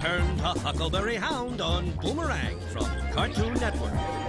Turned to Huckleberry Hound on Boomerang from Cartoon Network.